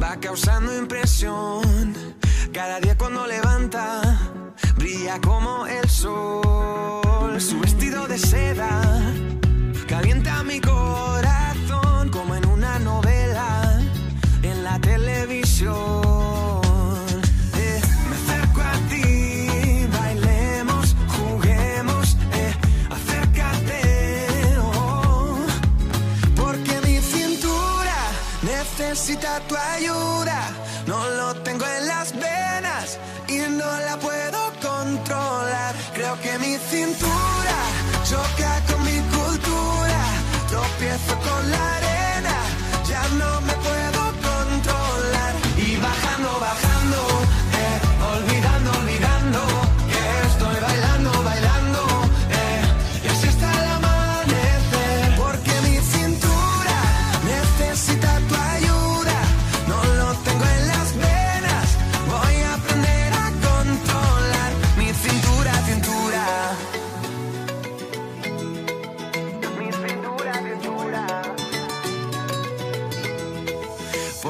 va causando impresión. Cada día cuando levanta, brilla como el sol. Su vestido de seda necesita tu ayuda. No lo tengo en las venas y no la puedo controlar. Creo que mi cintura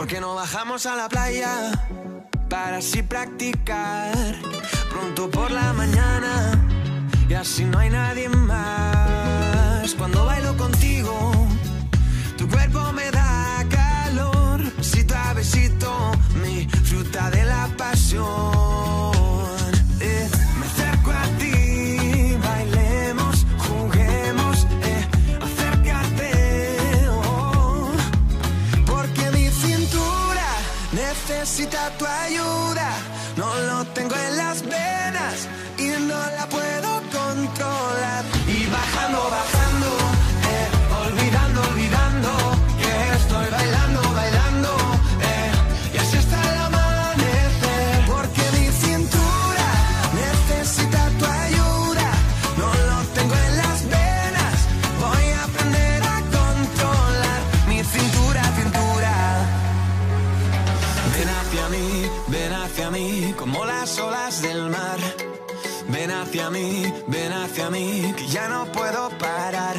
Porque no bajamos a la playa para así practicar pronto por la mañana y así no hay nadie más. Cuando necesita tu ayuda. No lo tengo en las venas y no la puedo como las olas del mar. Ven hacia mí, ven hacia mí, que ya no puedo parar.